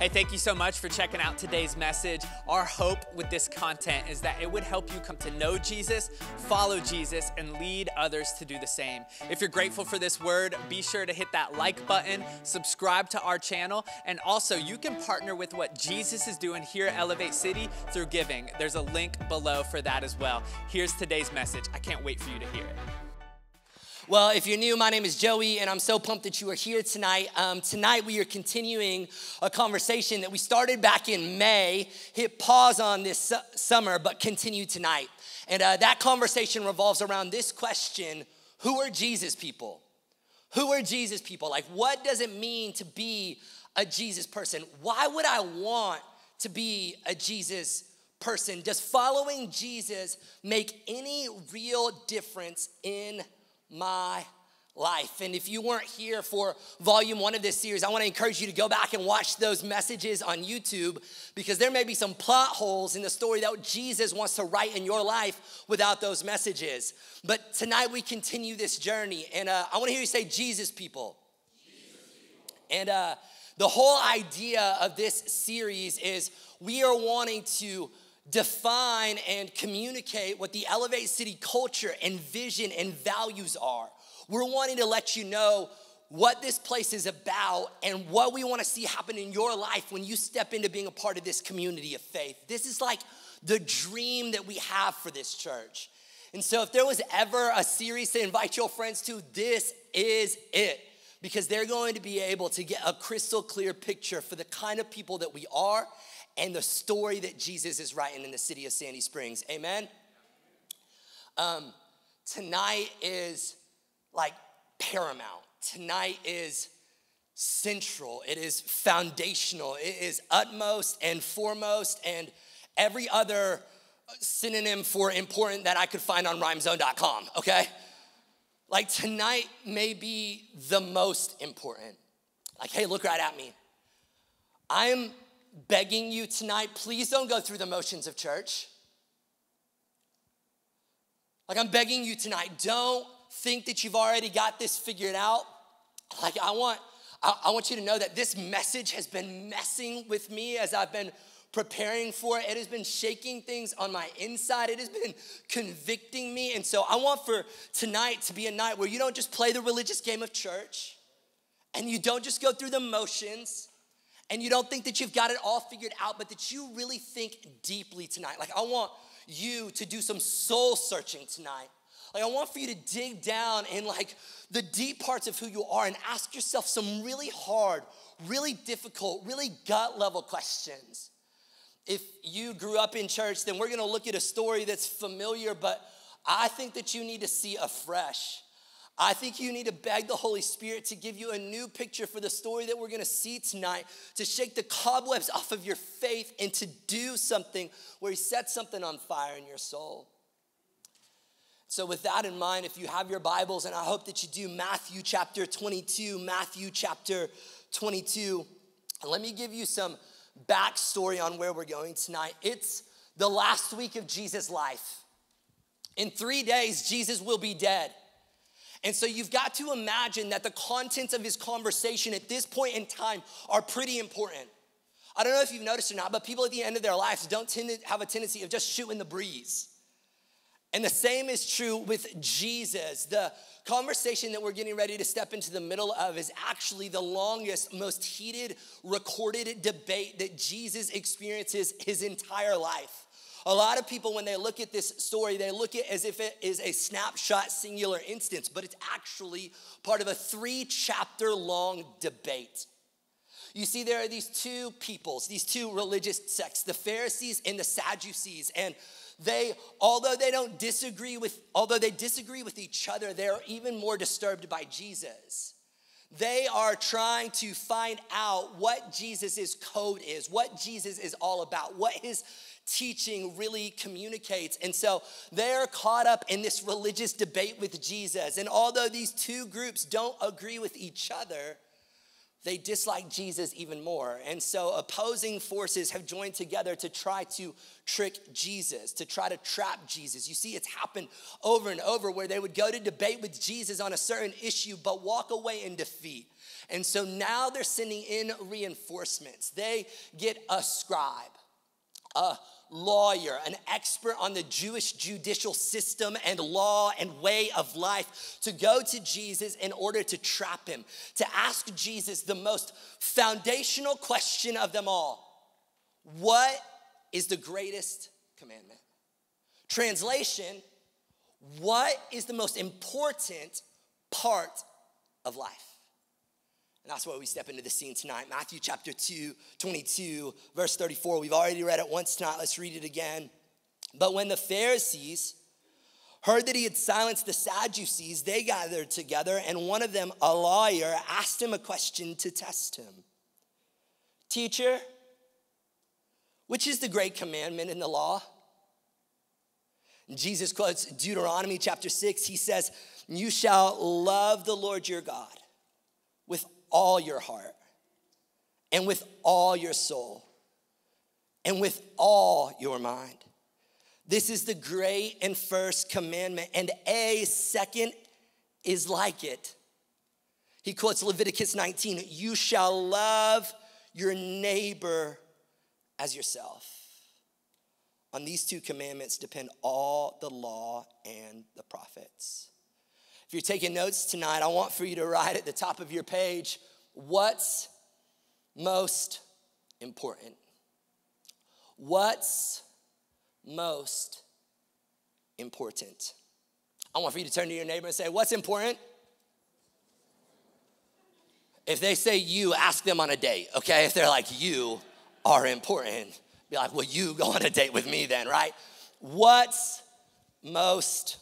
Hey, thank you so much for checking out today's message. Our hope with this content is that it would help you come to know Jesus, follow Jesus, and lead others to do the same. If you're grateful for this word, be sure to hit that like button, subscribe to our channel, and also you can partner with what Jesus is doing here at Elevate City through giving. There's a link below for that as well. Here's today's message. I can't wait for you to hear it. Well, if you're new, my name is Joey, and I'm so pumped that you are here tonight. Um, tonight, we are continuing a conversation that we started back in May, hit pause on this su- summer, but continue tonight. And uh, that conversation revolves around this question Who are Jesus people? Who are Jesus people? Like, what does it mean to be a Jesus person? Why would I want to be a Jesus person? Does following Jesus make any real difference in my life. And if you weren't here for volume one of this series, I want to encourage you to go back and watch those messages on YouTube because there may be some plot holes in the story that Jesus wants to write in your life without those messages. But tonight we continue this journey, and uh, I want to hear you say, Jesus people. And uh, the whole idea of this series is we are wanting to define and communicate what the Elevate City culture and vision and values are. We're wanting to let you know what this place is about and what we want to see happen in your life when you step into being a part of this community of faith. This is like the dream that we have for this church. And so, if there was ever a series to invite your friends to, this is it. Because they're going to be able to get a crystal clear picture for the kind of people that we are and the story that Jesus is writing in the city of Sandy Springs. Amen? Um, tonight is like paramount. Tonight is central. It is foundational. It is utmost and foremost and every other synonym for important that I could find on rhymezone.com, okay? Like tonight may be the most important. Like, hey, look right at me. I'm begging you tonight, please don't go through the motions of church. Like, I'm begging you tonight, don't think that you've already got this figured out. Like, I want, I, I want you to know that this message has been messing with me as I've been preparing for it. It has been shaking things on my inside. It has been convicting me. And so I want for tonight to be a night where you don't just play the religious game of church and you don't just go through the motions and you don't think that you've got it all figured out, but that you really think deeply tonight. Like, I want you to do some soul searching tonight. Like, I want for you to dig down in like the deep parts of who you are and ask yourself some really hard, really difficult, really gut level questions. If you grew up in church, then we're gonna look at a story that's familiar, but I think that you need to see afresh I think you need to beg the Holy Spirit to give you a new picture for the story that we're gonna see tonight, to shake the cobwebs off of your faith and to do something where He sets something on fire in your soul. So, with that in mind, if you have your Bibles, and I hope that you do, Matthew chapter 22, Matthew chapter 22. let me give you some backstory on where we're going tonight. It's the last week of Jesus' life. In three days, Jesus will be dead. And so you've got to imagine that the contents of his conversation at this point in time are pretty important. I don't know if you've noticed or not, but people at the end of their lives don't tend to have a tendency of just shooting the breeze. And the same is true with Jesus. The conversation that we're getting ready to step into the middle of is actually the longest, most heated, recorded debate that Jesus experiences his entire life. A lot of people, when they look at this story, they look at it as if it is a snapshot, singular instance, but it's actually part of a three chapter long debate. You see, there are these two peoples, these two religious sects, the Pharisees and the Sadducees, and they, although they don't disagree with, although they disagree with each other, they're even more disturbed by Jesus. They are trying to find out what Jesus' code is, what Jesus is all about, what his teaching really communicates. And so they're caught up in this religious debate with Jesus. And although these two groups don't agree with each other, they dislike Jesus even more. And so opposing forces have joined together to try to trick Jesus, to try to trap Jesus. You see, it's happened over and over where they would go to debate with Jesus on a certain issue, but walk away in defeat. And so now they're sending in reinforcements. They get a scribe, a lawyer, an expert on the Jewish judicial system and law and way of life to go to Jesus in order to trap him, to ask Jesus the most foundational question of them all What is the greatest commandment? Translation, what is the most important part of life? And that's why we step into the scene tonight. Matthew chapter 2, 22, verse 34. We've already read it once tonight. Let's read it again. But when the Pharisees heard that he had silenced the Sadducees, they gathered together, and one of them, a lawyer, asked him a question to test him Teacher, which is the great commandment in the law? Jesus quotes Deuteronomy chapter 6. He says, You shall love the Lord your God all your heart and with all your soul and with all your mind. This is the great and first commandment, and a second is like it. He quotes Leviticus 19 You shall love your neighbor as yourself. On these two commandments depend all the law and the prophets. If you're taking notes tonight, I want for you to write at the top of your page what's most important. What's most important? I want for you to turn to your neighbor and say, What's important? If they say you, ask them on a date, okay? If they're like, You are important, be like, Well, you go on a date with me then, right? What's most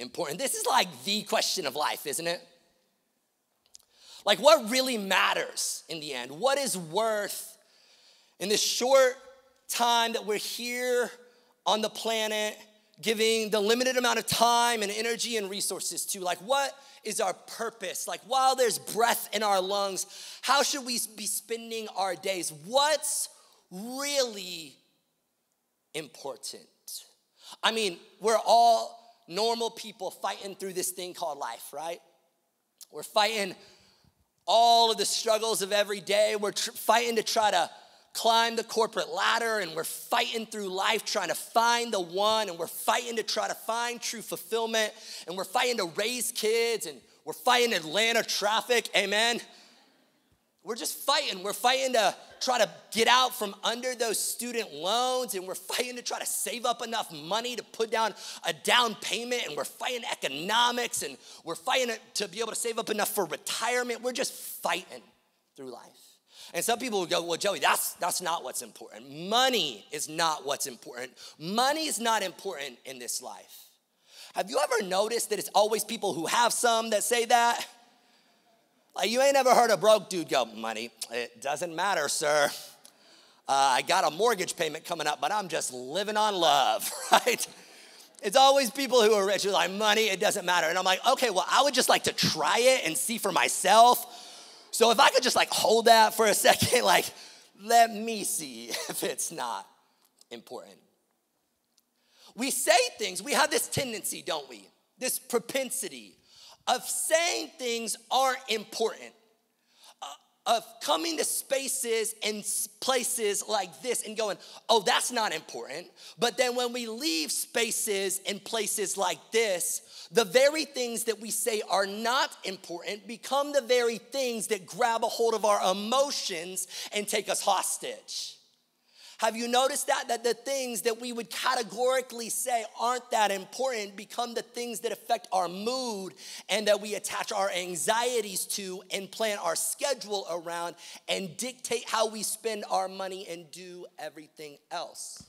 important? This is like the question of life, isn't it? Like, what really matters in the end? What is worth in this short time that we're here on the planet, giving the limited amount of time and energy and resources to? Like, what is our purpose? Like, while there's breath in our lungs, how should we be spending our days? What's really important? I mean, we're all normal people fighting through this thing called life, right? We're fighting all of the struggles of every day. We're tr- fighting to try to climb the corporate ladder and we're fighting through life trying to find the one and we're fighting to try to find true fulfillment and we're fighting to raise kids and we're fighting Atlanta traffic. Amen. We're just fighting. We're fighting to try to get out from under those student loans, and we're fighting to try to save up enough money to put down a down payment, and we're fighting economics, and we're fighting to be able to save up enough for retirement. We're just fighting through life. And some people would go, Well, Joey, that's, that's not what's important. Money is not what's important. Money is not important in this life. Have you ever noticed that it's always people who have some that say that? Like, you ain't ever heard a broke dude go, money, it doesn't matter, sir. Uh, I got a mortgage payment coming up, but I'm just living on love, right? It's always people who are rich who are like, money, it doesn't matter. And I'm like, okay, well, I would just like to try it and see for myself. So if I could just like hold that for a second, like, let me see if it's not important. We say things, we have this tendency, don't we? This propensity of saying things aren't important, uh, of coming to spaces and places like this and going, oh, that's not important. But then when we leave spaces and places like this, the very things that we say are not important become the very things that grab a hold of our emotions and take us hostage. Have you noticed that? That the things that we would categorically say aren't that important become the things that affect our mood and that we attach our anxieties to and plan our schedule around and dictate how we spend our money and do everything else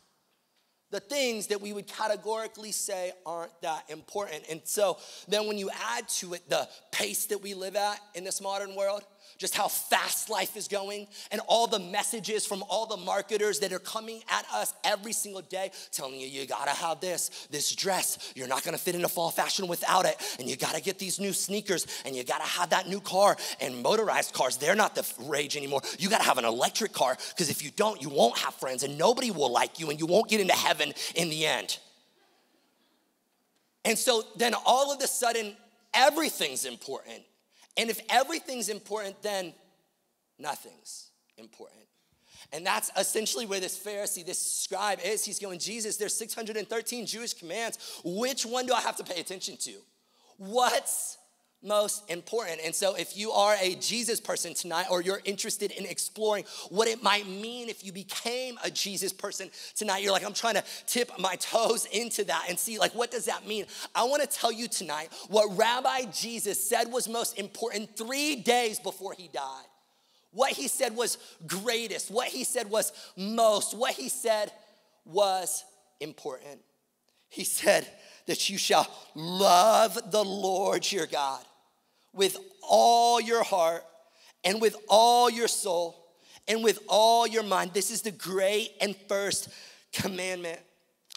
the things that we would categorically say aren't that important. And so then when you add to it the pace that we live at in this modern world, just how fast life is going, and all the messages from all the marketers that are coming at us every single day, telling you, you gotta have this, this dress. You're not gonna fit into fall fashion without it. And you gotta get these new sneakers, and you gotta have that new car. And motorized cars, they're not the rage anymore. You gotta have an electric car, because if you don't, you won't have friends, and nobody will like you, and you won't get into heaven in the end. And so then all of a sudden, everything's important And if everything's important, then nothing's important. And that's essentially where this Pharisee, this scribe is. He's going, Jesus, there's 613 Jewish commands. Which one do I have to pay attention to? What's most important. And so, if you are a Jesus person tonight, or you're interested in exploring what it might mean if you became a Jesus person tonight, you're like, I'm trying to tip my toes into that and see, like, what does that mean? I wanna tell you tonight what Rabbi Jesus said was most important three days before he died. What he said was greatest, what he said was most, what he said was important. He said that you shall love the Lord your God with all your heart and with all your soul and with all your mind. This is the great and first commandment.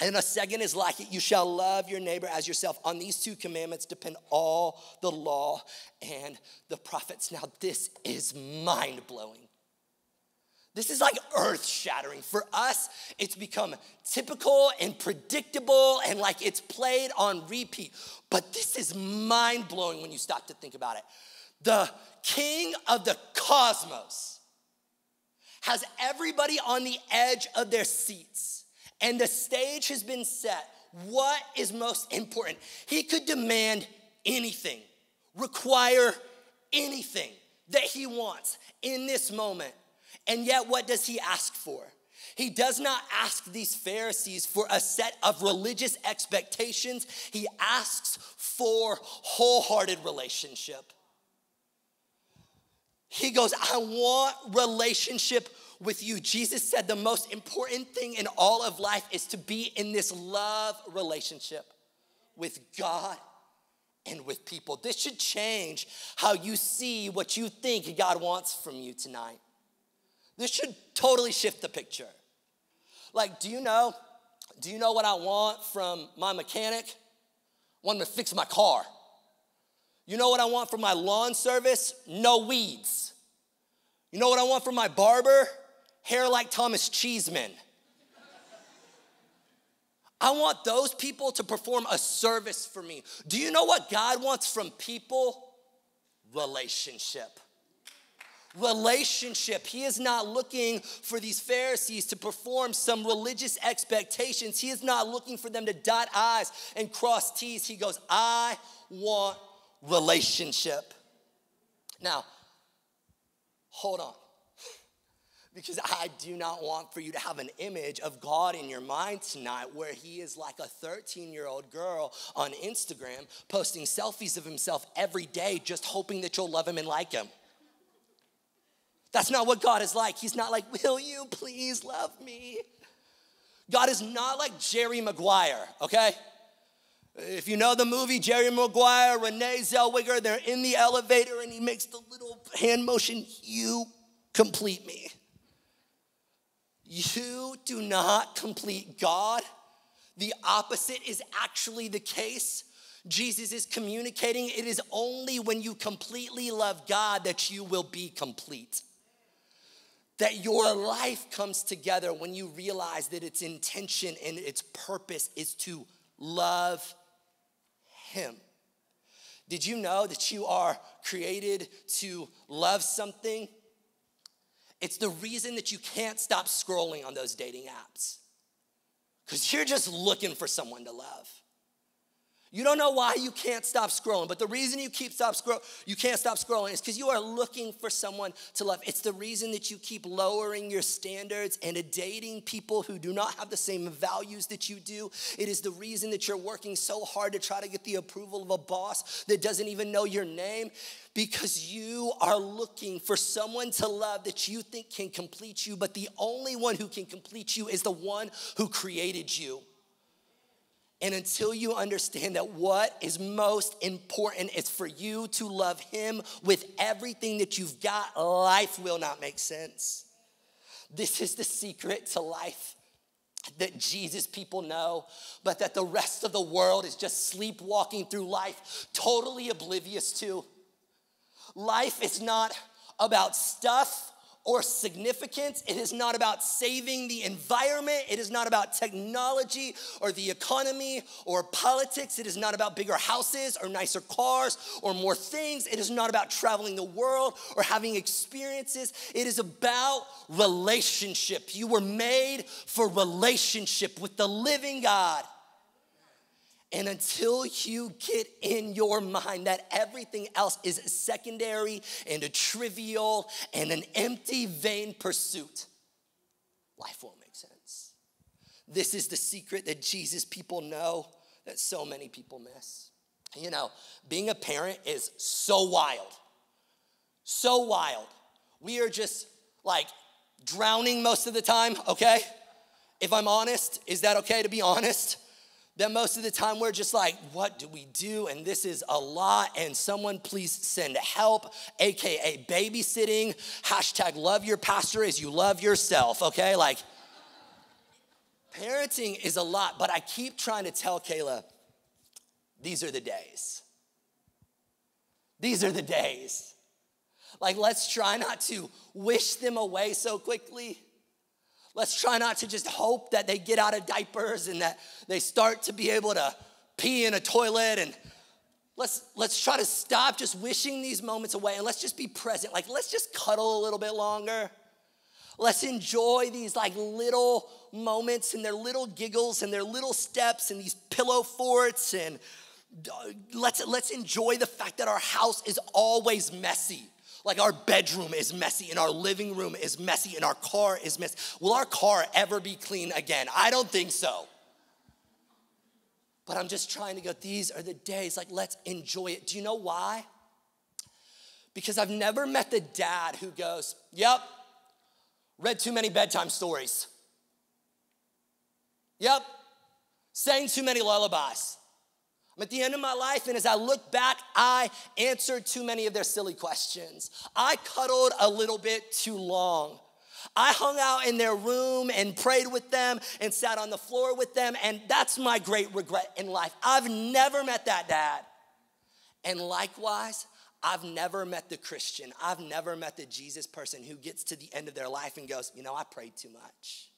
And a second is like it you shall love your neighbor as yourself. On these two commandments depend all the law and the prophets. Now, this is mind blowing. This is like earth shattering. For us, it's become typical and predictable and like it's played on repeat. But this is mind blowing when you stop to think about it. The king of the cosmos has everybody on the edge of their seats, and the stage has been set. What is most important? He could demand anything, require anything that he wants in this moment. And yet, what does he ask for? He does not ask these Pharisees for a set of religious expectations. He asks for wholehearted relationship. He goes, I want relationship with you. Jesus said the most important thing in all of life is to be in this love relationship with God and with people. This should change how you see what you think God wants from you tonight. This should totally shift the picture. Like, do you know? Do you know what I want from my mechanic? I want him to fix my car. You know what I want from my lawn service? No weeds. You know what I want from my barber? Hair like Thomas Cheeseman. I want those people to perform a service for me. Do you know what God wants from people? Relationship relationship. He is not looking for these Pharisees to perform some religious expectations. He is not looking for them to dot I's and cross T's. He goes, I want relationship. Now, hold on. Because I do not want for you to have an image of God in your mind tonight where he is like a 13 year old girl on Instagram posting selfies of himself every day, just hoping that you'll love him and like him. That's not what God is like. He's not like, Will you please love me? God is not like Jerry Maguire, okay? If you know the movie, Jerry Maguire, Renee Zellweger, they're in the elevator and he makes the little hand motion, You complete me. You do not complete God. The opposite is actually the case. Jesus is communicating it is only when you completely love God that you will be complete that your life comes together when you realize that its intention and its purpose is to love Him. Did you know that you are created to love something? It's the reason that you can't stop scrolling on those dating apps because you're just looking for someone to love. You don't know why you can't stop scrolling, but the reason you keep stop scroll, you can't stop scrolling is because you are looking for someone to love. It's the reason that you keep lowering your standards and dating people who do not have the same values that you do. It is the reason that you're working so hard to try to get the approval of a boss that doesn't even know your name because you are looking for someone to love that you think can complete you, but the only one who can complete you is the one who created you. And until you understand that what is most important is for you to love Him with everything that you've got, life will not make sense. This is the secret to life that Jesus people know, but that the rest of the world is just sleepwalking through life, totally oblivious to. Life is not about stuff or significance. It is not about saving the environment. It is not about technology or the economy or politics. It is not about bigger houses or nicer cars or more things. It is not about traveling the world or having experiences. It is about relationship. You were made for relationship with the living God. And until you get in your mind that everything else is secondary and a trivial and an empty, vain pursuit, life won't make sense. This is the secret that Jesus people know that so many people miss. You know, being a parent is so wild. So wild. We are just like drowning most of the time, okay? If I'm honest, is that okay to be honest? That most of the time we're just like, what do we do? And this is a lot, and someone please send help, AKA babysitting. Hashtag love your pastor as you love yourself, okay? Like, parenting is a lot, but I keep trying to tell Kayla, these are the days. These are the days. Like, let's try not to wish them away so quickly. Let's try not to just hope that they get out of diapers and that they start to be able to pee in a toilet and let's let's try to stop just wishing these moments away and let's just be present. Like let's just cuddle a little bit longer. Let's enjoy these like little moments and their little giggles and their little steps and these pillow forts and let's let's enjoy the fact that our house is always messy. Like our bedroom is messy and our living room is messy and our car is messy. Will our car ever be clean again? I don't think so. But I'm just trying to go, these are the days, like, let's enjoy it. Do you know why? Because I've never met the dad who goes, Yep, read too many bedtime stories. Yep, sang too many lullabies. I'm at the end of my life, and as I look back, I answered too many of their silly questions. I cuddled a little bit too long. I hung out in their room and prayed with them and sat on the floor with them, and that's my great regret in life. I've never met that dad. And likewise, I've never met the Christian, I've never met the Jesus person who gets to the end of their life and goes, You know, I prayed too much.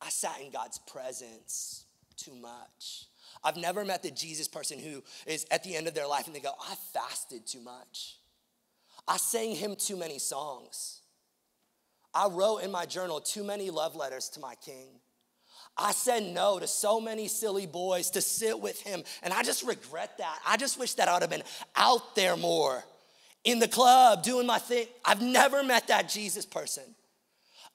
I sat in God's presence too much. I've never met the Jesus person who is at the end of their life and they go, I fasted too much. I sang him too many songs. I wrote in my journal too many love letters to my king. I said no to so many silly boys to sit with him, and I just regret that. I just wish that I would have been out there more in the club doing my thing. I've never met that Jesus person.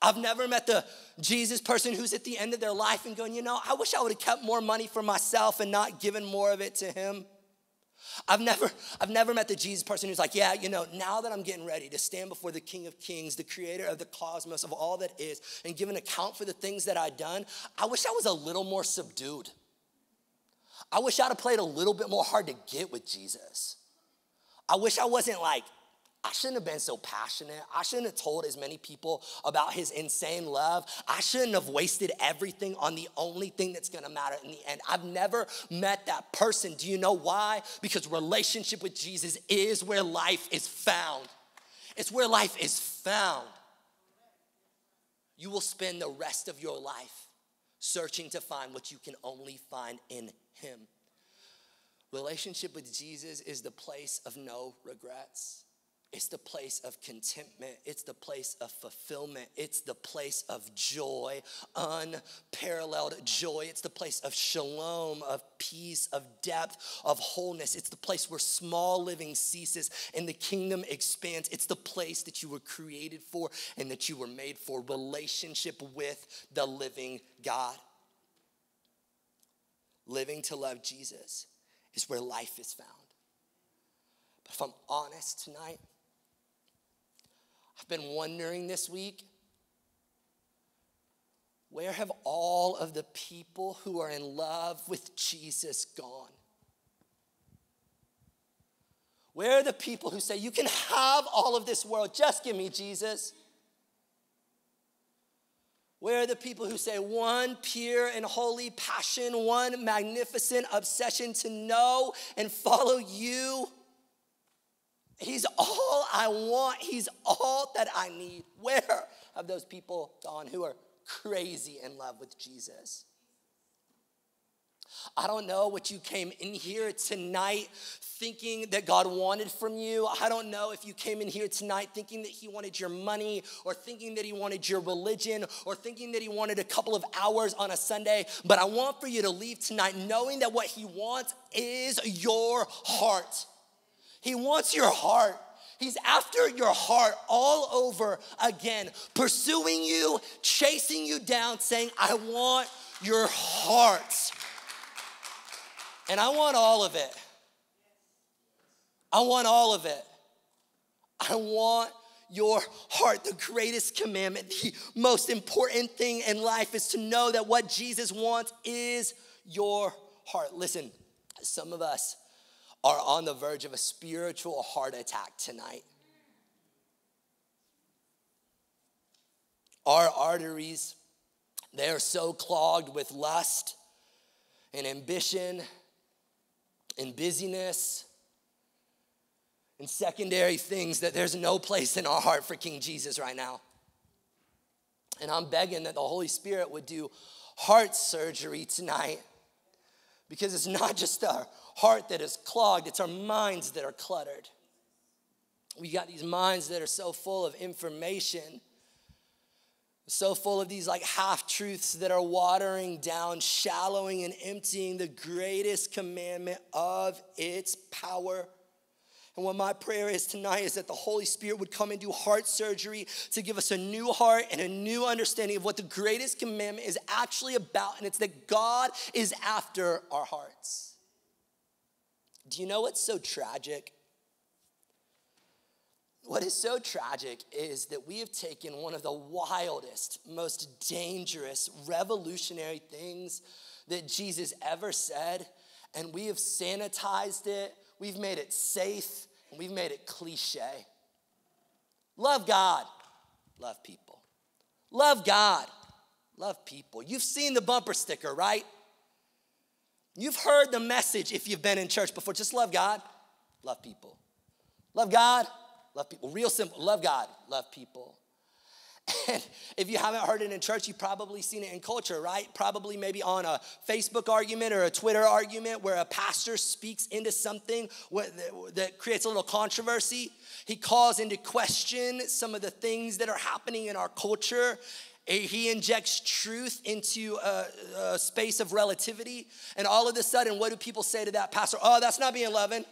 I've never met the Jesus person who's at the end of their life and going, you know, I wish I would have kept more money for myself and not given more of it to him. I've never, I've never met the Jesus person who's like, yeah, you know, now that I'm getting ready to stand before the King of Kings, the creator of the cosmos, of all that is, and give an account for the things that I've done, I wish I was a little more subdued. I wish I'd have played a little bit more hard to get with Jesus. I wish I wasn't like I shouldn't have been so passionate. I shouldn't have told as many people about his insane love. I shouldn't have wasted everything on the only thing that's gonna matter in the end. I've never met that person. Do you know why? Because relationship with Jesus is where life is found. It's where life is found. You will spend the rest of your life searching to find what you can only find in him. Relationship with Jesus is the place of no regrets. It's the place of contentment. It's the place of fulfillment. It's the place of joy, unparalleled joy. It's the place of shalom, of peace, of depth, of wholeness. It's the place where small living ceases and the kingdom expands. It's the place that you were created for and that you were made for relationship with the living God. Living to love Jesus is where life is found. But if I'm honest tonight, I've been wondering this week where have all of the people who are in love with Jesus gone? Where are the people who say, You can have all of this world, just give me Jesus? Where are the people who say, One pure and holy passion, one magnificent obsession to know and follow you? He's all I want. He's all that I need. Where have those people gone who are crazy in love with Jesus? I don't know what you came in here tonight thinking that God wanted from you. I don't know if you came in here tonight thinking that He wanted your money or thinking that He wanted your religion or thinking that He wanted a couple of hours on a Sunday, but I want for you to leave tonight knowing that what He wants is your heart. He wants your heart. He's after your heart all over again, pursuing you, chasing you down, saying, I want your heart. And I want all of it. I want all of it. I want your heart. The greatest commandment, the most important thing in life is to know that what Jesus wants is your heart. Listen, some of us are on the verge of a spiritual heart attack tonight. Our arteries, they are so clogged with lust and ambition and busyness and secondary things that there's no place in our heart for King Jesus right now. And I'm begging that the Holy Spirit would do heart surgery tonight because it's not just our heart that is clogged, it's our minds that are cluttered. We got these minds that are so full of information, so full of these like half truths that are watering down, shallowing, and emptying the greatest commandment of its power and what my prayer is tonight is that the Holy Spirit would come and do heart surgery to give us a new heart and a new understanding of what the greatest commandment is actually about. And it's that God is after our hearts. Do you know what's so tragic? What is so tragic is that we have taken one of the wildest, most dangerous, revolutionary things that Jesus ever said, and we have sanitized it, we've made it safe, and we've made it cliche. Love God, love people. Love God, love people. You've seen the bumper sticker, right? You've heard the message if you've been in church before. Just love God, love people. Love God, love people. Real simple. Love God, love people. And if you haven't heard it in church, you've probably seen it in culture, right? Probably maybe on a Facebook argument or a Twitter argument where a pastor speaks into something that creates a little controversy. He calls into question some of the things that are happening in our culture. He injects truth into a, a space of relativity. And all of a sudden, what do people say to that pastor? Oh, that's not being loving.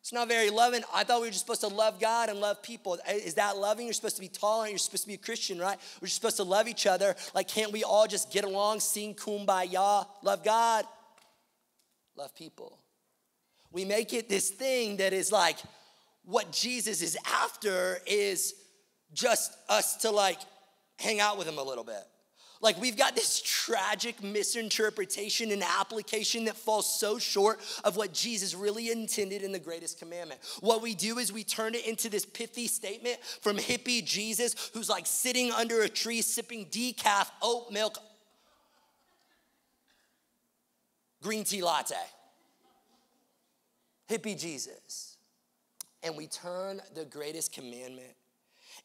It's not very loving. I thought we were just supposed to love God and love people. Is that loving? You're supposed to be tolerant. You're supposed to be a Christian, right? We're supposed to love each other. Like, can't we all just get along, sing kumbaya, love God, love people? We make it this thing that is like what Jesus is after is just us to like hang out with him a little bit. Like we've got this tragic misinterpretation and application that falls so short of what Jesus really intended in the greatest commandment. What we do is we turn it into this pithy statement from hippie Jesus who's like sitting under a tree sipping decaf oat milk green tea latte. Hippie Jesus. And we turn the greatest commandment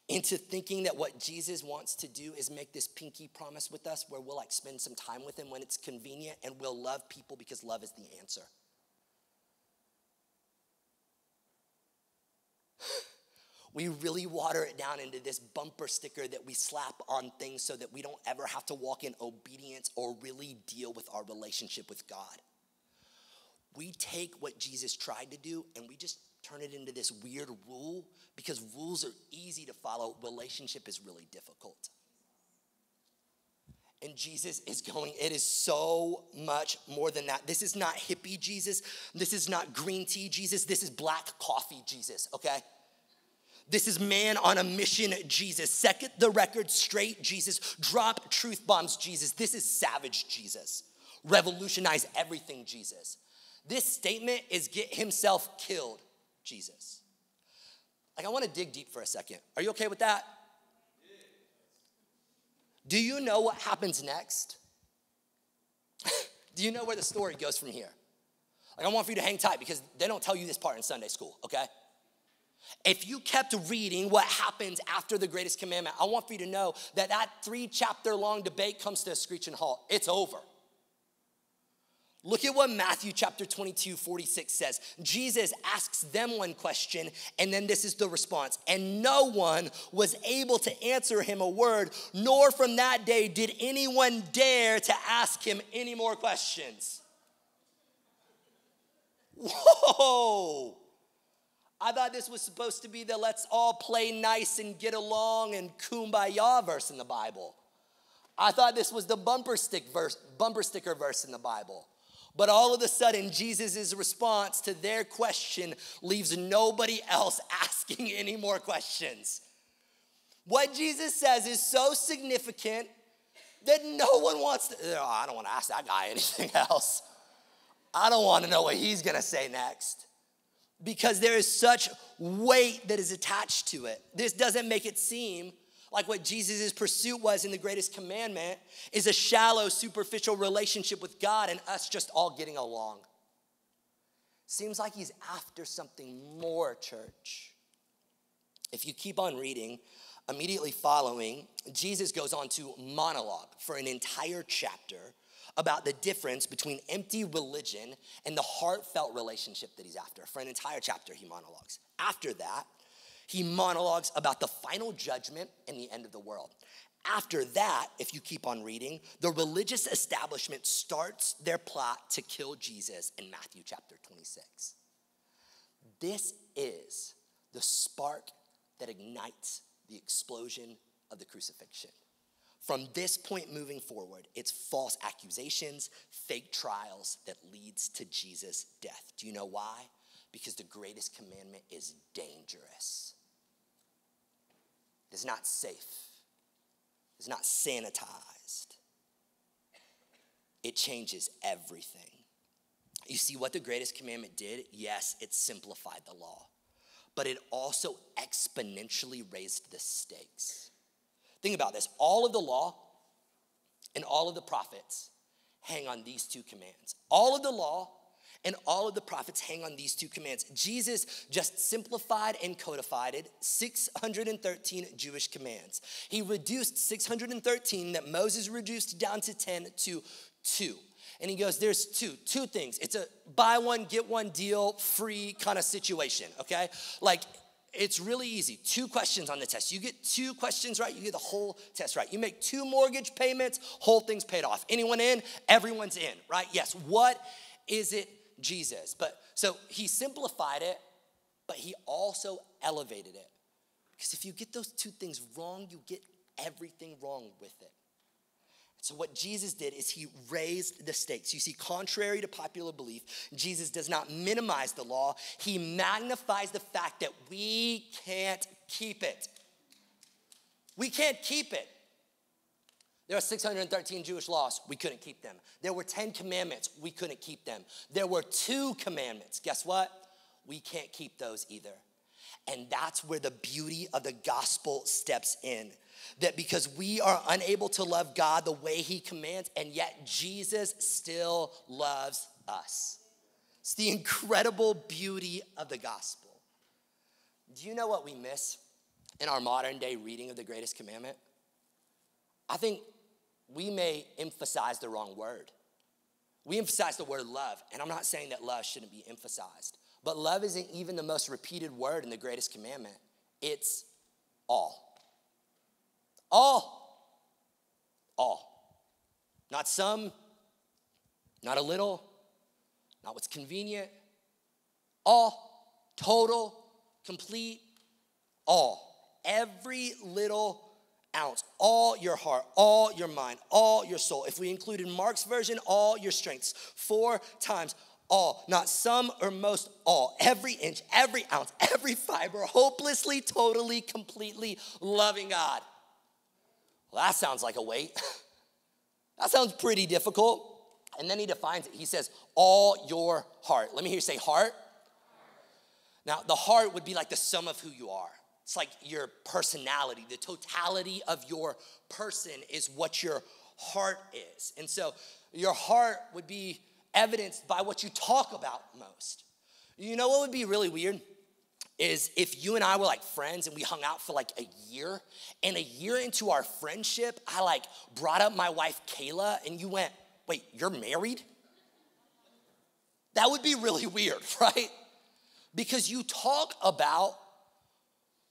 into thinking that what Jesus wants to do is make this pinky promise with us where we'll like spend some time with him when it's convenient and we'll love people because love is the answer. we really water it down into this bumper sticker that we slap on things so that we don't ever have to walk in obedience or really deal with our relationship with God. We take what Jesus tried to do and we just turn it into this weird rule because rules are easy to follow, relationship is really difficult. And Jesus is going, it is so much more than that. This is not hippie Jesus. This is not green tea Jesus. This is black coffee Jesus, okay? This is man on a mission Jesus. Second the record straight Jesus. Drop truth bombs Jesus. This is savage Jesus. Revolutionize everything Jesus. This statement is get himself killed Jesus. Like, I want to dig deep for a second. Are you okay with that? Do you know what happens next? Do you know where the story goes from here? Like, I want for you to hang tight because they don't tell you this part in Sunday school, okay? If you kept reading what happens after the greatest commandment, I want for you to know that that three chapter long debate comes to a screeching halt. It's over. Look at what Matthew chapter 22, 46 says. Jesus asks them one question, and then this is the response. And no one was able to answer him a word, nor from that day did anyone dare to ask him any more questions. Whoa! I thought this was supposed to be the let's all play nice and get along and kumbaya verse in the Bible. I thought this was the bumper stick verse, bumper sticker verse in the Bible. But all of a sudden, Jesus' response to their question leaves nobody else asking any more questions. What Jesus says is so significant that no one wants to, oh, I don't want to ask that guy anything else. I don't want to know what he's going to say next. Because there is such weight that is attached to it. This doesn't make it seem like what Jesus' pursuit was in the greatest commandment, is a shallow, superficial relationship with God and us just all getting along. Seems like he's after something more, church. If you keep on reading, immediately following, Jesus goes on to monologue for an entire chapter about the difference between empty religion and the heartfelt relationship that he's after. For an entire chapter, he monologues. After that, he monologues about the final judgment and the end of the world. After that, if you keep on reading, the religious establishment starts their plot to kill Jesus in Matthew chapter 26. This is the spark that ignites the explosion of the crucifixion. From this point moving forward, it's false accusations, fake trials that leads to Jesus' death. Do you know why? Because the greatest commandment is dangerous is not safe, is not sanitized. It changes everything. You see, what the greatest commandment did, yes, it simplified the law, but it also exponentially raised the stakes. Think about this all of the law and all of the prophets hang on these two commands. All of the law and all of the prophets hang on these two commands. Jesus just simplified and codified it 613 Jewish commands. He reduced 613 that Moses reduced down to 10 to two. And he goes, There's two, two things. It's a buy one, get one deal, free kind of situation, okay? Like, it's really easy. Two questions on the test. You get two questions right, you get the whole test right. You make two mortgage payments, whole thing's paid off. Anyone in? Everyone's in, right? Yes. What is it Jesus. But so he simplified it, but he also elevated it. Because if you get those two things wrong, you get everything wrong with it. So, what Jesus did is he raised the stakes. You see, contrary to popular belief, Jesus does not minimize the law, he magnifies the fact that we can't keep it. We can't keep it. There are 613 Jewish laws. We couldn't keep them. There were 10 commandments. We couldn't keep them. There were two commandments. Guess what? We can't keep those either. And that's where the beauty of the gospel steps in. That because we are unable to love God the way He commands, and yet Jesus still loves us. It's the incredible beauty of the gospel. Do you know what we miss in our modern day reading of the greatest commandment? I think we may emphasize the wrong word. We emphasize the word love, and I'm not saying that love shouldn't be emphasized, but love isn't even the most repeated word in the greatest commandment. It's all. All. All. Not some, not a little, not what's convenient. All. Total, complete, all. Every little ounce, all your heart, all your mind, all your soul. If we included Mark's version, all your strengths, four times, all, not some or most, all, every inch, every ounce, every fiber, hopelessly, totally, completely loving God. Well, that sounds like a weight. that sounds pretty difficult. And then he defines it. He says, all your heart. Let me hear you say heart. Now, the heart would be like the sum of who you are. It's like your personality, the totality of your person is what your heart is. And so your heart would be evidenced by what you talk about most. You know what would be really weird? is if you and I were like friends and we hung out for like a year, and a year into our friendship, I like brought up my wife Kayla, and you went, Wait, you're married? That would be really weird, right? Because you talk about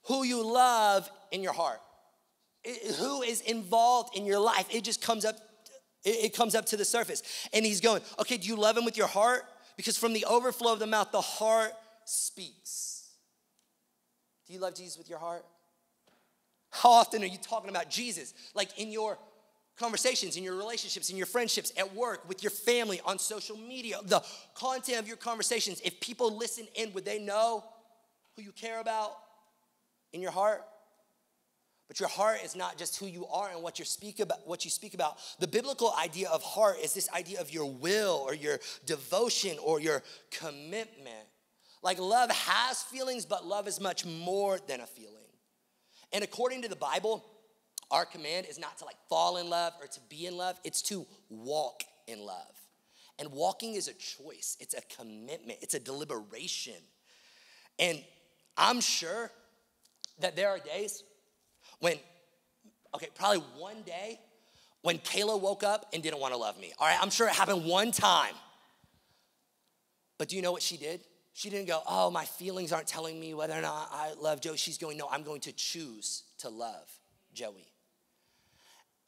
who you love in your heart, who is involved in your life. It just comes up, it comes up to the surface. And he's going, okay, do you love him with your heart? Because from the overflow of the mouth, the heart speaks. Do you love Jesus with your heart? How often are you talking about Jesus? Like in your conversations, in your relationships, in your friendships, at work, with your family, on social media, the content of your conversations, if people listen in, would they know who you care about in your heart? But your heart is not just who you are and what you speak about what you speak about. The biblical idea of heart is this idea of your will or your devotion or your commitment. Like love has feelings, but love is much more than a feeling. And according to the Bible, our command is not to like fall in love or to be in love, it's to walk in love. And walking is a choice, it's a commitment, it's a deliberation. And I'm sure that there are days when, okay, probably one day when Kayla woke up and didn't want to love me. All right, I'm sure it happened one time. But do you know what she did? She didn't go, oh, my feelings aren't telling me whether or not I love Joey. She's going, no, I'm going to choose to love Joey.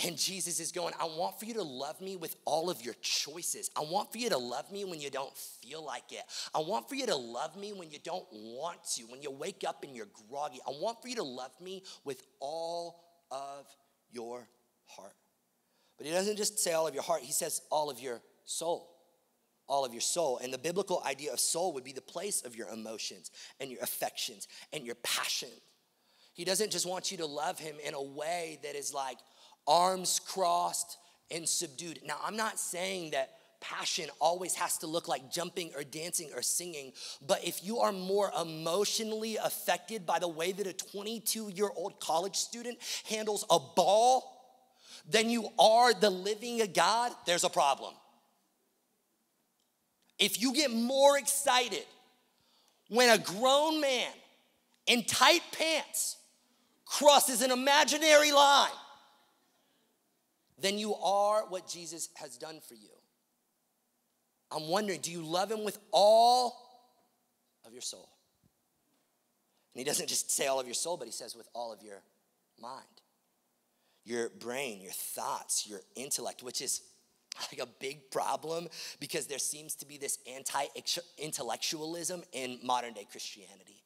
And Jesus is going, I want for you to love me with all of your choices. I want for you to love me when you don't feel like it. I want for you to love me when you don't want to, when you wake up and you're groggy. I want for you to love me with all of your heart. But he doesn't just say all of your heart, he says all of your soul. All of your soul. And the biblical idea of soul would be the place of your emotions and your affections and your passion. He doesn't just want you to love him in a way that is like, arms crossed and subdued. Now, I'm not saying that passion always has to look like jumping or dancing or singing, but if you are more emotionally affected by the way that a 22 year old college student handles a ball than you are the living of God, there's a problem. If you get more excited when a grown man in tight pants crosses an imaginary line than you are what Jesus has done for you. I'm wondering, do you love him with all of your soul? And he doesn't just say all of your soul, but he says with all of your mind, your brain, your thoughts, your intellect, which is like a big problem because there seems to be this anti intellectualism in modern day Christianity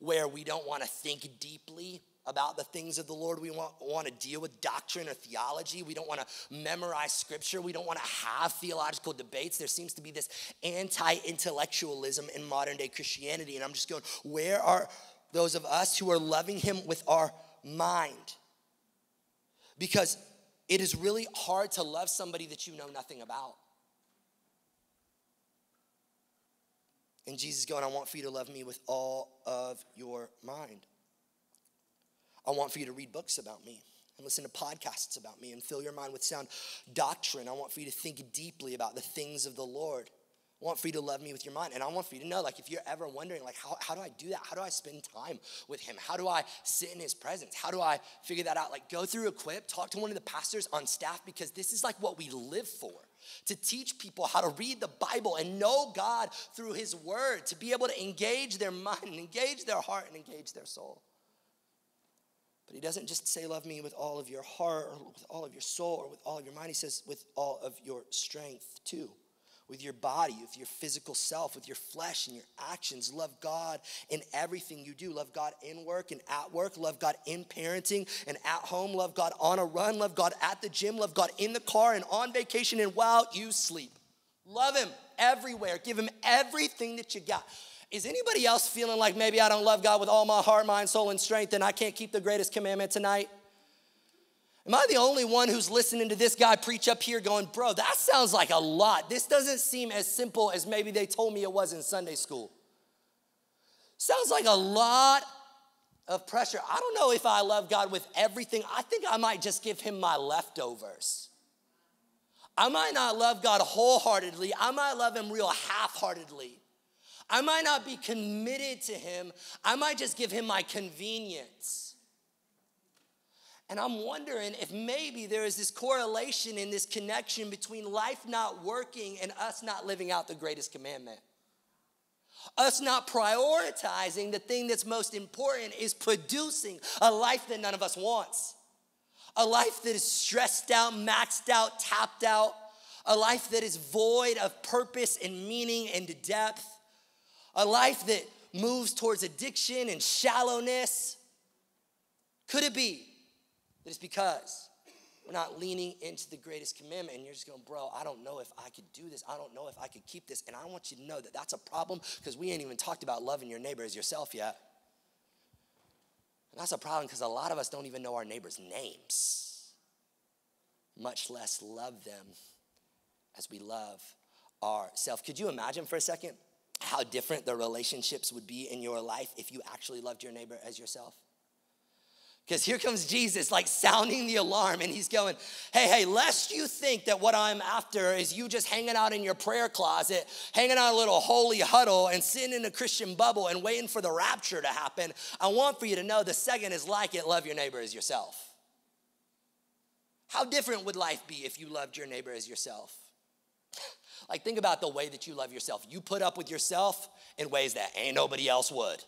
where we don't want to think deeply about the things of the Lord. We want, want to deal with doctrine or theology. We don't want to memorize scripture. We don't want to have theological debates. There seems to be this anti intellectualism in modern day Christianity. And I'm just going, where are those of us who are loving Him with our mind? Because it is really hard to love somebody that you know nothing about. And Jesus going, I want for you to love me with all of your mind. I want for you to read books about me and listen to podcasts about me and fill your mind with sound doctrine. I want for you to think deeply about the things of the Lord. I want for you to love me with your mind. And I want for you to know, like, if you're ever wondering, like, how, how do I do that? How do I spend time with him? How do I sit in his presence? How do I figure that out? Like, go through Equip, talk to one of the pastors on staff because this is like what we live for to teach people how to read the Bible and know God through his word, to be able to engage their mind, and engage their heart, and engage their soul. But he doesn't just say, Love me with all of your heart or with all of your soul or with all of your mind. He says, with all of your strength too. With your body, with your physical self, with your flesh and your actions. Love God in everything you do. Love God in work and at work. Love God in parenting and at home. Love God on a run. Love God at the gym. Love God in the car and on vacation and while you sleep. Love Him everywhere. Give Him everything that you got. Is anybody else feeling like maybe I don't love God with all my heart, mind, soul, and strength, and I can't keep the greatest commandment tonight? Am I the only one who's listening to this guy preach up here going, bro, that sounds like a lot. This doesn't seem as simple as maybe they told me it was in Sunday school. Sounds like a lot of pressure. I don't know if I love God with everything. I think I might just give him my leftovers. I might not love God wholeheartedly, I might love him real half heartedly. I might not be committed to him, I might just give him my convenience. And I'm wondering if maybe there is this correlation in this connection between life not working and us not living out the greatest commandment. Us not prioritizing the thing that's most important is producing a life that none of us wants. A life that is stressed out, maxed out, tapped out. A life that is void of purpose and meaning and depth. A life that moves towards addiction and shallowness. Could it be that it's because we're not leaning into the greatest commandment and you're just going, bro, I don't know if I could do this. I don't know if I could keep this. And I want you to know that that's a problem because we ain't even talked about loving your neighbor as yourself yet. And that's a problem because a lot of us don't even know our neighbors' names, much less love them as we love ourselves. Could you imagine for a second how different the relationships would be in your life if you actually loved your neighbor as yourself? Because here comes Jesus, like sounding the alarm, and he's going, Hey, hey, lest you think that what I'm after is you just hanging out in your prayer closet, hanging out a little holy huddle, and sitting in a Christian bubble and waiting for the rapture to happen. I want for you to know the second is like it love your neighbor as yourself. How different would life be if you loved your neighbor as yourself? Like, think about the way that you love yourself. You put up with yourself in ways that ain't nobody else would.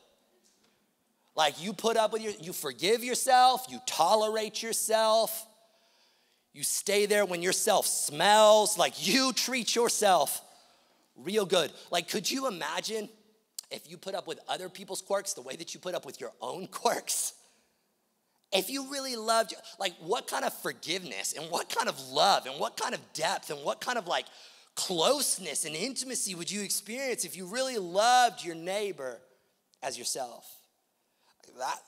Like you put up with your, you forgive yourself, you tolerate yourself, you stay there when yourself smells, like you treat yourself real good. Like, could you imagine if you put up with other people's quirks the way that you put up with your own quirks? If you really loved, like, what kind of forgiveness and what kind of love and what kind of depth and what kind of like closeness and intimacy would you experience if you really loved your neighbor as yourself? That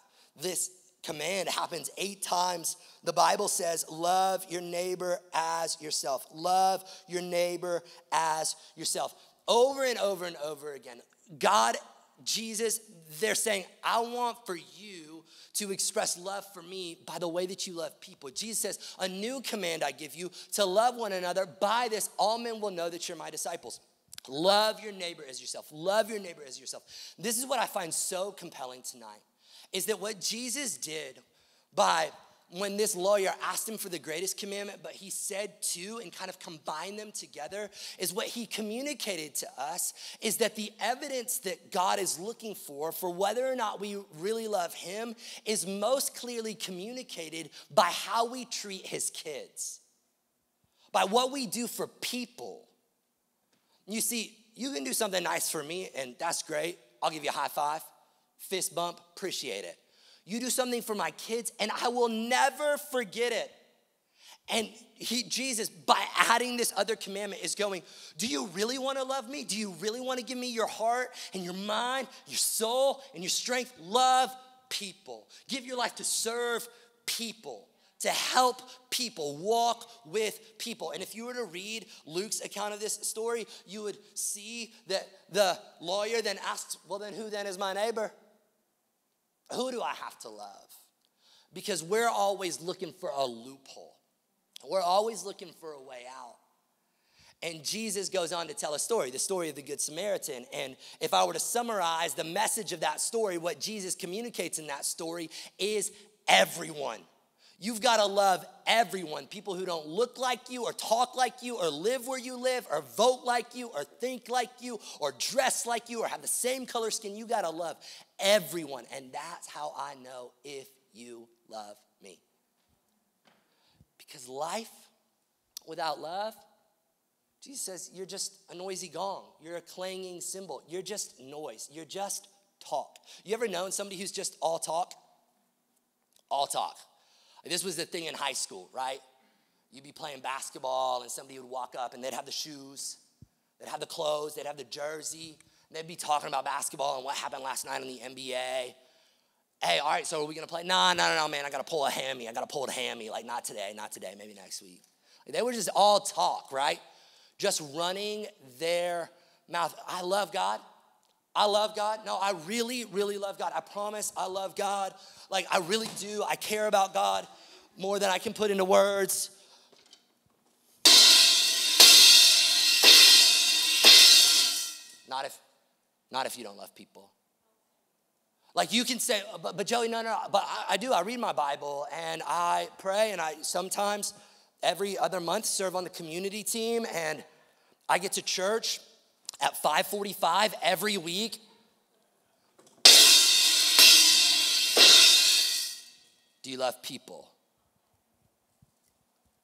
this command happens eight times. The Bible says, Love your neighbor as yourself. Love your neighbor as yourself. Over and over and over again. God, Jesus, they're saying, I want for you to express love for me by the way that you love people. Jesus says, A new command I give you to love one another. By this, all men will know that you're my disciples. Love your neighbor as yourself. Love your neighbor as yourself. This is what I find so compelling tonight is that what Jesus did by when this lawyer asked him for the greatest commandment, but he said two and kind of combined them together, is what he communicated to us is that the evidence that God is looking for, for whether or not we really love him, is most clearly communicated by how we treat his kids, by what we do for people. You see, you can do something nice for me, and that's great. I'll give you a high five fist bump, appreciate it. You do something for my kids, and I will never forget it. And he, Jesus, by adding this other commandment, is going, Do you really want to love me? Do you really want to give me your heart and your mind, your soul, and your strength? Love people. Give your life to serve people to help people, walk with people. And if you were to read Luke's account of this story, you would see that the lawyer then asked, Well, then who then is my neighbor? Who do I have to love? Because we're always looking for a loophole, we're always looking for a way out. And Jesus goes on to tell a story, the story of the Good Samaritan. And if I were to summarize the message of that story, what Jesus communicates in that story is everyone. You've got to love everyone. People who don't look like you, or talk like you, or live where you live, or vote like you, or think like you, or dress like you, or have the same color skin. You got to love everyone. And that's how I know if you love me. Because life without love, Jesus says, you're just a noisy gong. You're a clanging cymbal. You're just noise. You're just talk. You ever known somebody who's just all talk? All talk. This was the thing in high school, right? You'd be playing basketball and somebody would walk up and they'd have the shoes, they'd have the clothes, they'd have the jersey, and they'd be talking about basketball and what happened last night in the NBA. Hey, all right, so are we gonna play? Nah, no, no, no, man, I gotta pull a hammy. I gotta pull a hammy. Like, not today, not today, maybe next week. Like, they were just all talk, right? Just running their mouth. I love God. I love God. No, I really, really love God. I promise I love God. Like, I really do. I care about God more than I can put into words. Not if, Not if you don't love people. Like you can say, uh, but, but Joey, no, no, no, but I, I do. I read my Bible and I pray and I sometimes every other month serve on the community team and I get to church at 5:45 every week. Do you love people?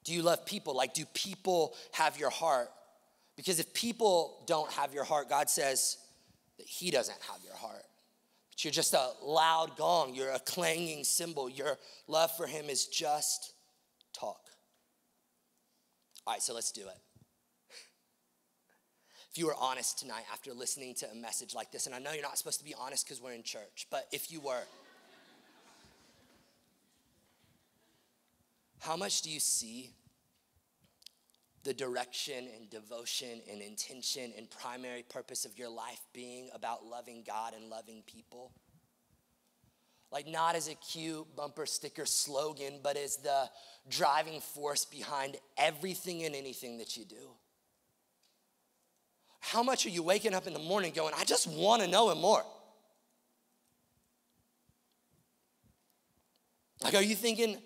Do you love people? Like, do people have your heart? Because if people don't have your heart, God says that He doesn't have your heart. But you're just a loud gong, you're a clanging cymbal. Your love for Him is just talk. All right, so let's do it. If you were honest tonight after listening to a message like this, and I know you're not supposed to be honest because we're in church, but if you were, how much do you see the direction and devotion and intention and primary purpose of your life being about loving God and loving people? Like, not as a cute bumper sticker slogan, but as the driving force behind everything and anything that you do. How much are you waking up in the morning going, I just want to know him more? Like, are you thinking,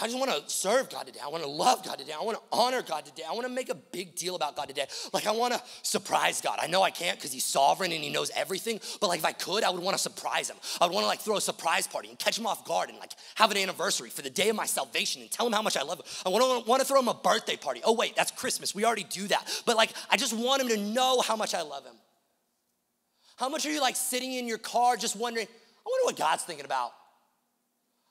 I just want to serve God today. I want to love God today. I want to honor God today. I want to make a big deal about God today. Like, I want to surprise God. I know I can't because He's sovereign and He knows everything, but like, if I could, I would want to surprise Him. I would want to like throw a surprise party and catch Him off guard and like have an anniversary for the day of my salvation and tell Him how much I love Him. I want to, throw Him a birthday party. Oh, wait, that's Christmas. We already do that. But like, I just want Him to know how much I love Him. How much are you like sitting in your car just wondering, I wonder what God's thinking about?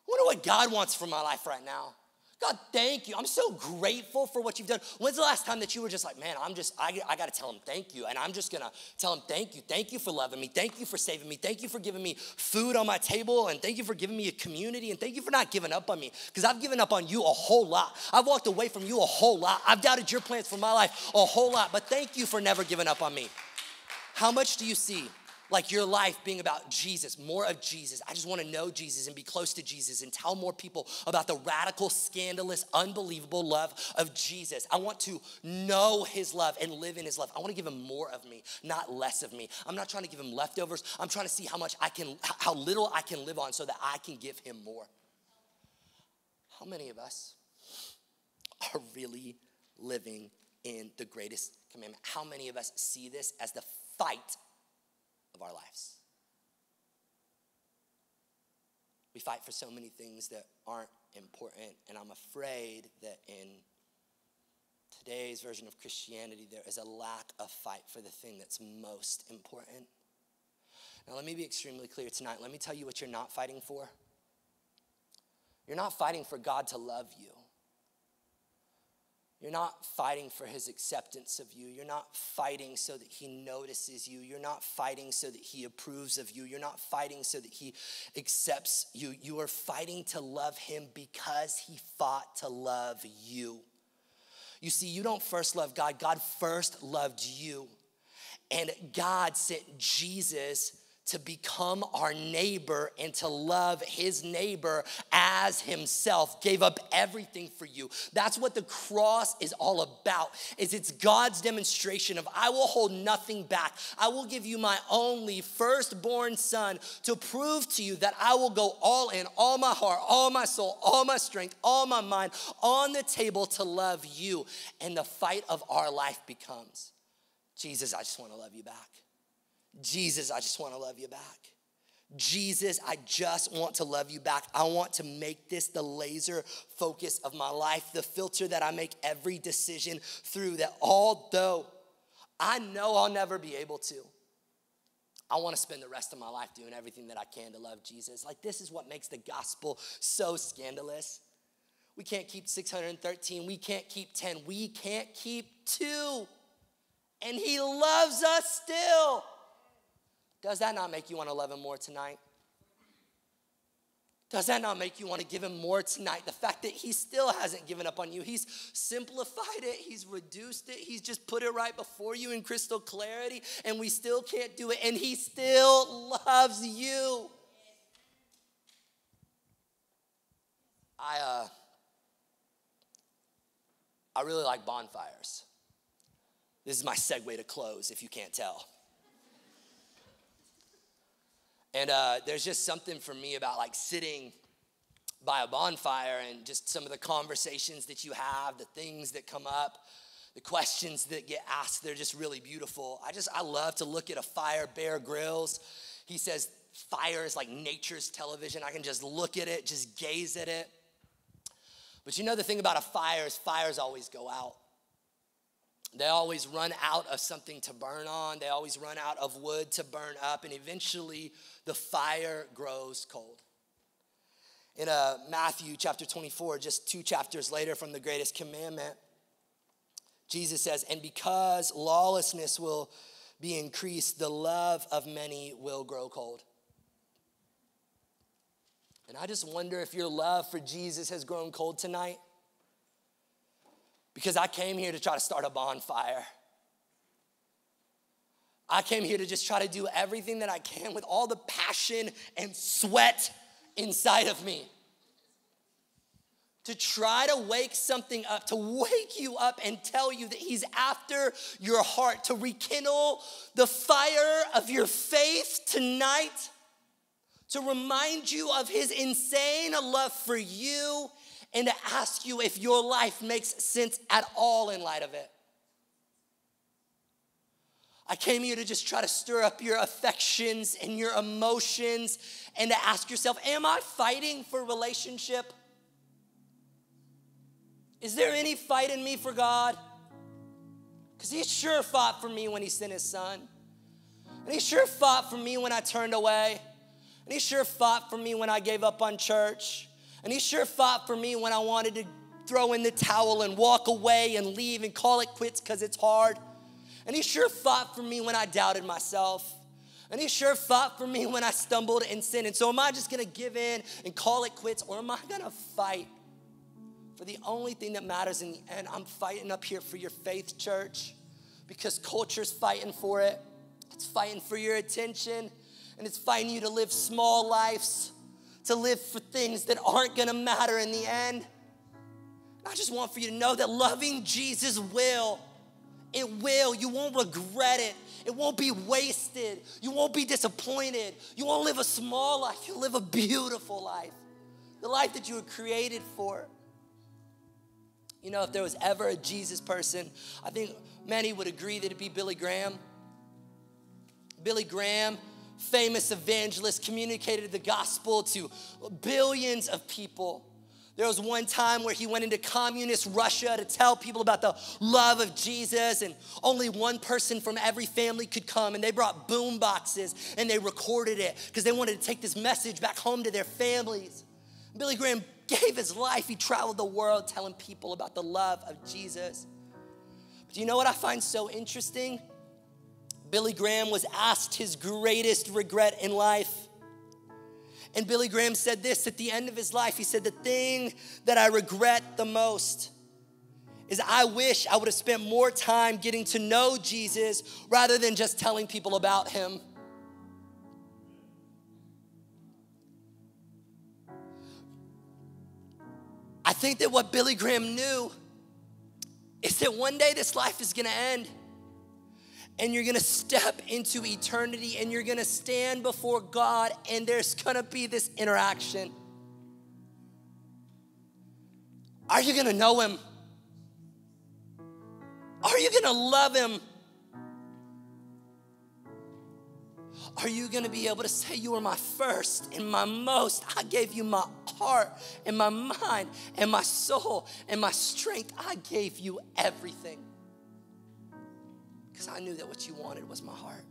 I wonder what God wants for my life right now. God, thank you. I'm so grateful for what you've done. When's the last time that you were just like, man, I'm just, I, I got to tell him thank you. And I'm just to tell him thank you. Thank you for loving me. Thank you for saving me. Thank you for giving me food on my table. And thank you for giving me a community. And thank you for not giving up on me because I've given up on you a whole lot. I've walked away from you a whole lot. I've doubted your plans for my life a whole lot. But thank you for never giving up on me. How much do you see like your life being about Jesus, more of Jesus. I just want to know Jesus and be close to Jesus and tell more people about the radical, scandalous, unbelievable love of Jesus. I want to know his love and live in his love. I want to give him more of me, not less of me. I'm not trying to give him leftovers. I'm trying to see how much I can, how little I can live on so that I can give him more. How many of us are really living in the greatest commandment? How many of us see this as the fight of our lives. We fight for so many things that aren't important, and I'm afraid that in today's version of Christianity, there is a lack of fight for the thing that's most important. Now, let me be extremely clear tonight. Let me tell you what you're not fighting for. You're not fighting for God to love you. You're not fighting for his acceptance of you. You're not fighting so that he notices you. You're not fighting so that he approves of you. You're not fighting so that he accepts you. You are fighting to love him because he fought to love you. You see, you don't first love God, God first loved you. And God sent Jesus to become our neighbor and to love his neighbor as himself gave up everything for you. That's what the cross is all about is it's god's demonstration of i will hold nothing back. I will give you my only firstborn son to prove to you that i will go all in all my heart all my soul all my strength all my mind on the table to love you. And the fight of our life becomes jesus i just want to love you back Jesus, I just want to love you back. Jesus, I just want to love you back. I want to make this the laser focus of my life, the filter that I make every decision through. That although I know I'll never be able to, I want to spend the rest of my life doing everything that I can to love Jesus. Like, this is what makes the gospel so scandalous. We can't keep 613, we can't keep 10, we can't keep two. And He loves us still. Does that not make you want to love him more tonight? Does that not make you want to give him more tonight? The fact that he still hasn't given up on you. He's simplified it, he's reduced it, he's just put it right before you in crystal clarity, and we still can't do it, and he still loves you. I uh I really like bonfires. This is my segue to close if you can't tell. And uh, there's just something for me about like sitting by a bonfire and just some of the conversations that you have, the things that come up, the questions that get asked, they're just really beautiful. I just, I love to look at a fire, Bear Grylls. He says, fire is like nature's television. I can just look at it, just gaze at it. But you know, the thing about a fire is fires always go out. They always run out of something to burn on, they always run out of wood to burn up, and eventually the fire grows cold. In uh, Matthew chapter 24, just two chapters later from the greatest commandment, Jesus says, And because lawlessness will be increased, the love of many will grow cold. And I just wonder if your love for Jesus has grown cold tonight. Because I came here to try to start a bonfire. I came here to just try to do everything that I can with all the passion and sweat inside of me. To try to wake something up, to wake you up and tell you that He's after your heart, to rekindle the fire of your faith tonight to remind you of his insane love for you and to ask you if your life makes sense at all in light of it. I came here to just try to stir up your affections and your emotions and to ask yourself Am I fighting for relationship? Is there any fight in me for God? Because He sure fought for me when He sent His Son. And He sure fought for me when I turned away. And he sure fought for me when I gave up on church. And he sure fought for me when I wanted to throw in the towel and walk away and leave and call it quits because it's hard. And he sure fought for me when I doubted myself. And he sure fought for me when I stumbled in sin. And so, am I just gonna give in and call it quits, or am I gonna fight for the only thing that matters in the end? I'm fighting up here for your faith, church, because culture's fighting for it, it's fighting for your attention and it's fighting you to live small lives, to live for things that aren't gonna matter in the end. I just want for you to know that loving Jesus will. It will. You won't regret it. It won't be wasted. You won't be disappointed. You won't live a small life. You'll live a beautiful life. The life that you were created for. You know, if there was ever a Jesus person, I think many would agree that it'd be Billy Graham. Billy Graham famous evangelist, communicated the gospel to billions of people. There was one time where he went into communist Russia to tell people about the love of Jesus, and only one person from every family could come. And they brought boom boxes and they recorded it because they wanted to take this message back home to their families. Billy Graham gave his life, he traveled the world telling people about the love of Jesus. But you know what I find so interesting? Billy Graham was asked his greatest regret in life. And Billy Graham said this at the end of his life. He said, The thing that I regret the most is I wish I would have spent more time getting to know Jesus rather than just telling people about him. I think that what Billy Graham knew is that one day this life is gonna end and you're gonna step into eternity and you're gonna stand before God, and there's gonna be this interaction. Are you gonna know Him? Are you gonna love Him? Are you gonna be able to say, You are my first and my most? I gave you my heart and my mind and my soul and my strength. I gave you everything because I knew that what you wanted was my heart.